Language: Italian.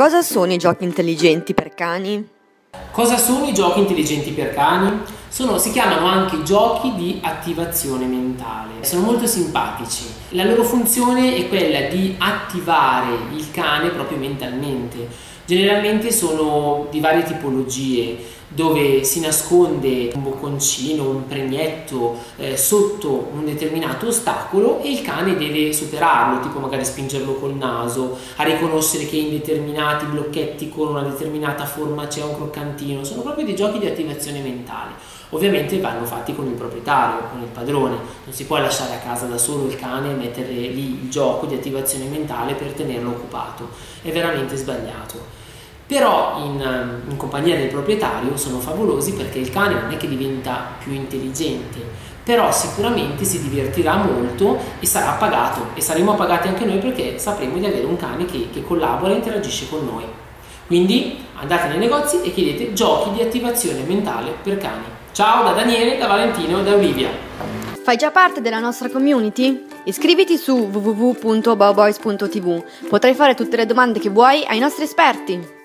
Cosa sono i giochi intelligenti per cani? Cosa sono i giochi intelligenti per cani? Sono, si chiamano anche giochi di attivazione mentale. Sono molto simpatici. La loro funzione è quella di attivare il cane proprio mentalmente. Generalmente sono di varie tipologie dove si nasconde un bocconcino, un pregnetto eh, sotto un determinato ostacolo e il cane deve superarlo, tipo magari spingerlo col naso, a riconoscere che in determinati blocchetti con una determinata forma c'è un croccantino, sono proprio dei giochi di attivazione mentale. Ovviamente vanno fatti con il proprietario, con il padrone, non si può lasciare a casa da solo il cane e mettere lì il gioco di attivazione mentale per tenerlo occupato, è veramente sbagliato. Però in, in, compagnia del proprietario sono favolosi perché il cane non è che diventa più intelligente, però sicuramente si divertirà molto e sarà pagato. E saremo pagati anche noi perché sapremo di avere un cane che, che collabora e interagisce con noi. Quindi andate nei negozi e chiedete giochi di attivazione mentale per cani. Ciao da Daniele, da Valentino e da Olivia. Fai già parte della nostra community? Iscriviti su www.bowboys.tv. Potrai fare tutte le domande che vuoi ai nostri esperti.